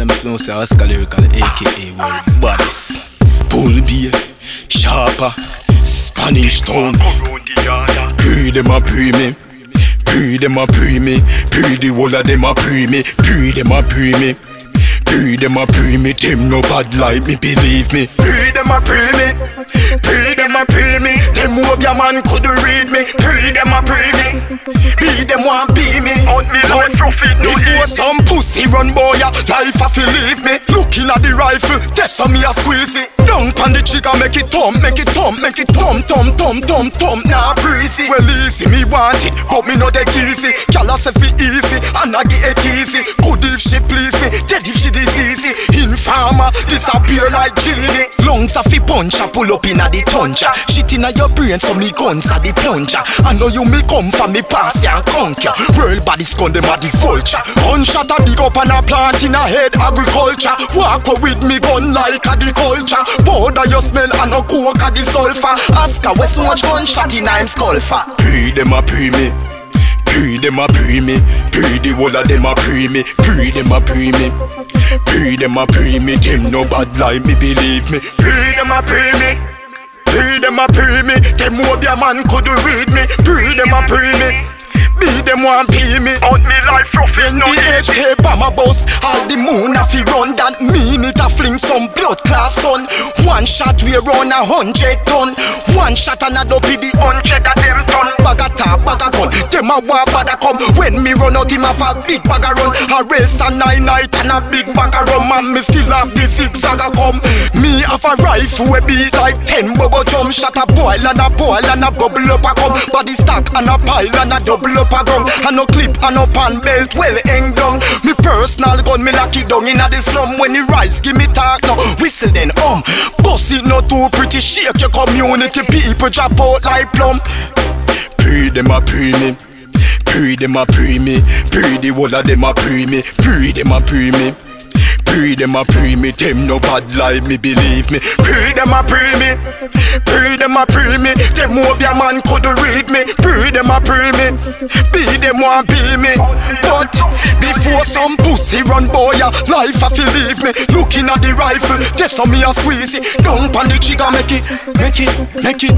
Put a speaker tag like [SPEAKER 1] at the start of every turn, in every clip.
[SPEAKER 1] them flow say Oscar Lyrical aka World Baddest Bull beer, sharper, Spanish town Pre them a pre me Pre them a pre me Pre the whole of them a pre me Pre them a pre me Pre them a me no bad like me believe me. Pre them a pre me Pre them a pre me Them man could read me. Pre them a pre me Be them want be me. But before some pussy run boy Life a fi leave me. Looking at the rifle Test on me a squeeze it. Down pan the trigger make it thump Make it thump Make it thump thump thump thump thump. Nah breezy Well easy me want it But me not that easy. Gyal say fi easy And I get it easy. Good if she please me Dead if she diseasy Informer Disappear like genie Lungs a fi punch a Pull up inna the tunja Shit inna your brain so me guns a the plunger. I know you me come for me pass ya and conquer. World body gun them a the vulture. Gunshot a dig up and a plant in a head agriculture. Walk with me gun like a the culture Powder you smell and a coke a the sulfur. Ask her where so much gunshot in I'm skull for. Them a pre me. Pre them a pre me. Pre the whole of them a pre me. Pre them a pre me Pre them a pre me Them no bad like me believe me. Pre them a pre me. Pre them a pre me Them hope your man could read me. Pre them a pre me be them want pay me.
[SPEAKER 2] Out me life rough
[SPEAKER 1] When the HK bomber bus All the moon a fi run That mean it a fling some blood class son One shot we run a hundred ton One shot and a dopey the
[SPEAKER 2] Hundred of them ton
[SPEAKER 1] a war bad a come. When me run out him have a big bag a run A race a nine night and a big bag a rum. And me still have the zigzag a come Me have a rifle we beat like ten bubble drum. Shot a boil and a boil and a bubble up a come Body stack and a pile and a double up a gun And no clip and no pan belt well hang down. Me personal gun me lock it down inna the slum. When it rise give me talk now. Whistle then um. It not too pretty. Shake your community People drop out like plum. Pre them a pre me Pre them a pre me. Pre the whole of them a pre me. Pre them a pre me. Pre them a pre me. Them no bad like me believe me. Pre them a pre me. Pre them a pre me. Them hope your man could read me. Pre them a pre me. Be them want be me. But before some pussy run boy Life a fi leave me. Looking at the rifle Just on me a squeeze it. Down pan the trigger make it Make it Make it.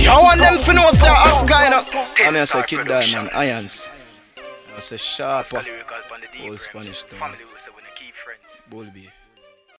[SPEAKER 1] Yo and them fi know say you know I mean I say Kid Diamond Irons. I say Sharper
[SPEAKER 2] on uh, deep
[SPEAKER 1] Old. Spanish town
[SPEAKER 2] Family